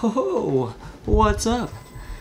Ho, ho! what's up?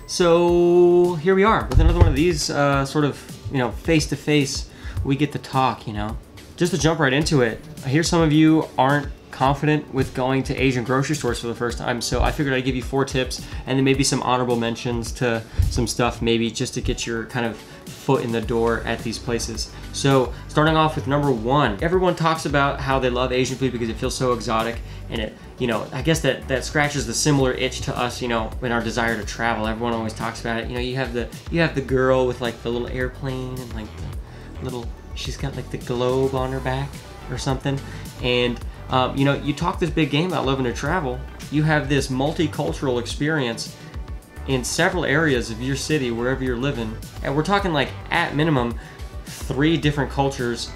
So here we are with another one of these uh, sort of, you know, face to face. We get to talk, you know. Just to jump right into it, I hear some of you aren't confident with going to Asian grocery stores for the first time, so I figured I'd give you four tips and then maybe some honorable mentions to some stuff, maybe just to get your kind of foot in the door at these places. So starting off with number one, everyone talks about how they love Asian food because it feels so exotic and it, you know, I guess that that scratches the similar itch to us, you know, in our desire to travel. Everyone always talks about it. You know, you have the you have the girl with like the little airplane and like the little she's got like the globe on her back or something, and um, you know, you talk this big game about loving to travel. You have this multicultural experience in several areas of your city, wherever you're living. And we're talking like, at minimum, three different cultures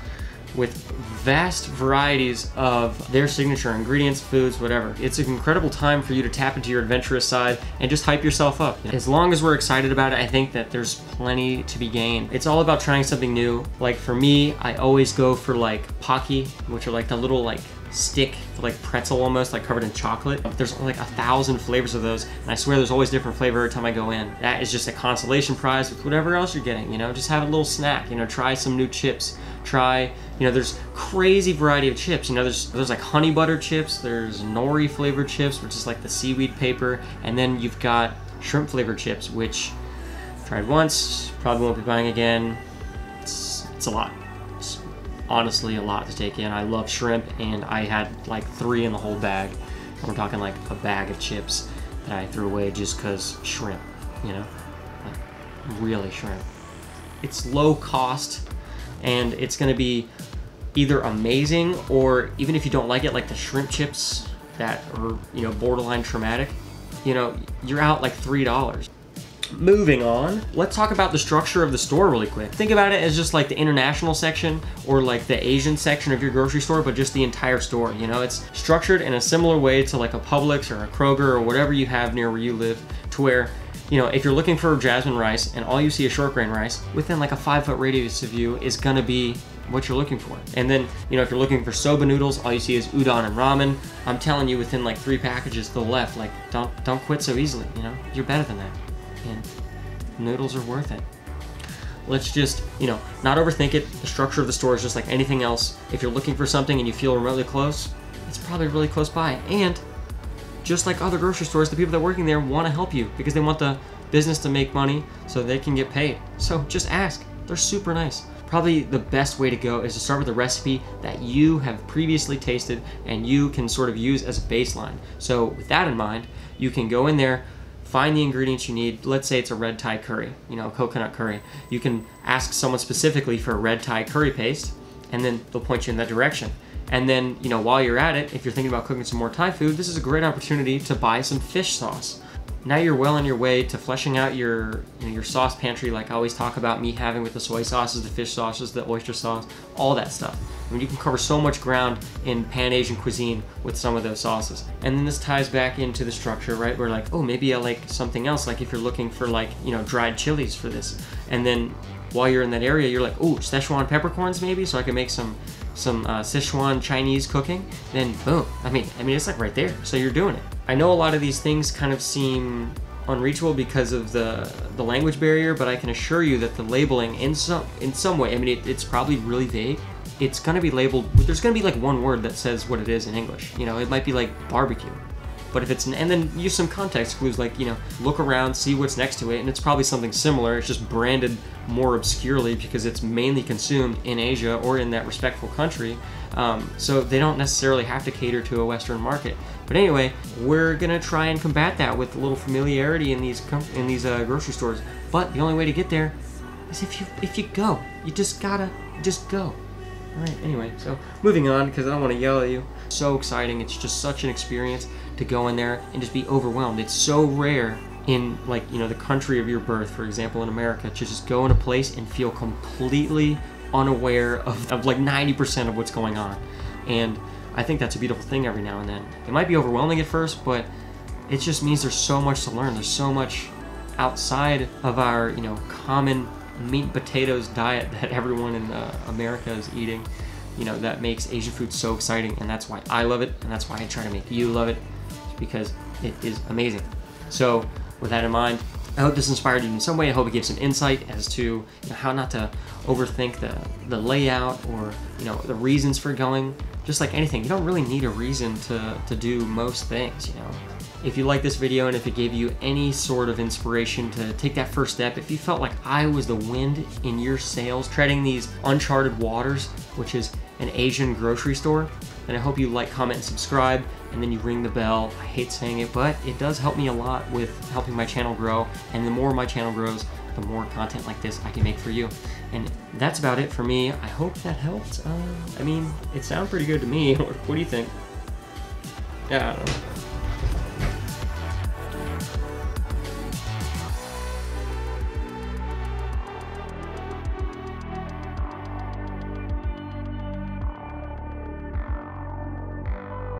with vast varieties of their signature ingredients, foods, whatever. It's an incredible time for you to tap into your adventurous side and just hype yourself up. As long as we're excited about it, I think that there's plenty to be gained. It's all about trying something new. Like for me, I always go for like Pocky, which are like the little like stick, like pretzel almost, like covered in chocolate. There's like a thousand flavors of those, and I swear there's always different flavor every time I go in. That is just a consolation prize with whatever else you're getting, you know? Just have a little snack, you know, try some new chips. Try, you know, there's crazy variety of chips. You know, there's there's like honey butter chips, there's nori flavored chips, which is like the seaweed paper, and then you've got shrimp flavored chips, which tried once, probably won't be buying again. It's, it's a lot honestly a lot to take in. I love shrimp, and I had like three in the whole bag. We're talking like a bag of chips that I threw away just because shrimp, you know? Like, really shrimp. It's low cost, and it's gonna be either amazing or even if you don't like it, like the shrimp chips that are, you know, borderline traumatic, you know, you're out like $3. Moving on, let's talk about the structure of the store really quick. Think about it as just like the international section or like the Asian section of your grocery store, but just the entire store. You know, it's structured in a similar way to like a Publix or a Kroger or whatever you have near where you live, to where you know, if you're looking for jasmine rice and all you see is short grain rice, within like a five foot radius of you is gonna be what you're looking for. And then, you know, if you're looking for soba noodles, all you see is udon and ramen. I'm telling you, within like three packages to the left, like don't don't quit so easily. You know, you're better than that and noodles are worth it. Let's just, you know, not overthink it. The structure of the store is just like anything else. If you're looking for something and you feel remotely close, it's probably really close by. And just like other grocery stores, the people that are working there want to help you because they want the business to make money so they can get paid. So just ask. They're super nice. Probably the best way to go is to start with a recipe that you have previously tasted and you can sort of use as a baseline. So with that in mind, you can go in there, find the ingredients you need. Let's say it's a red Thai curry, you know, coconut curry. You can ask someone specifically for a red Thai curry paste, and then they'll point you in that direction. And then, you know, while you're at it, if you're thinking about cooking some more Thai food, this is a great opportunity to buy some fish sauce now you're well on your way to fleshing out your you know, your sauce pantry like I always talk about me having with the soy sauces, the fish sauces, the oyster sauce, all that stuff. I mean, you can cover so much ground in Pan Asian cuisine with some of those sauces. And then this ties back into the structure, right? Where like, oh, maybe I like something else. Like if you're looking for like, you know, dried chilies for this. And then while you're in that area, you're like, oh, Szechuan peppercorns maybe, so I can make some some uh, Sichuan Chinese cooking. Then boom, I mean, I mean, it's like right there. So you're doing it. I know a lot of these things kind of seem unreachable because of the the language barrier, but I can assure you that the labeling in some in some way, I mean, it, it's probably really vague. It's gonna be labeled. There's gonna be like one word that says what it is in English. You know, it might be like barbecue, but if it's an, and then use some context clues like you know look around, see what's next to it, and it's probably something similar. It's just branded more obscurely because it's mainly consumed in Asia or in that respectful country. Um, so they don't necessarily have to cater to a Western market. But anyway, we're gonna try and combat that with a little familiarity in these in these uh, grocery stores. But the only way to get there is if you if you go. You just gotta just go. All right. Anyway, so moving on because I don't want to yell at you. So exciting! It's just such an experience to go in there and just be overwhelmed. It's so rare in like you know the country of your birth, for example, in America, to just go in a place and feel completely unaware of, of like 90% of what's going on. And I think that's a beautiful thing every now and then. It might be overwhelming at first, but it just means there's so much to learn. There's so much outside of our, you know, common meat potatoes diet that everyone in uh, America is eating. You know, that makes Asian food so exciting, and that's why I love it, and that's why I try to make you love it. because it is amazing. So, with that in mind, I hope this inspired you in some way. I hope it gave some insight as to you know, how not to overthink the, the layout or you know the reasons for going. Just like anything, you don't really need a reason to, to do most things, you know. If you like this video and if it gave you any sort of inspiration to take that first step, if you felt like I was the wind in your sails, treading these uncharted waters, which is an Asian grocery store, then I hope you like, comment, and subscribe, and then you ring the bell. I hate saying it, but it does help me a lot with helping my channel grow, and the more my channel grows, the more content like this I can make for you. And that's about it for me. I hope that helped. Uh, I mean, it sounded pretty good to me. what do you think? Yeah,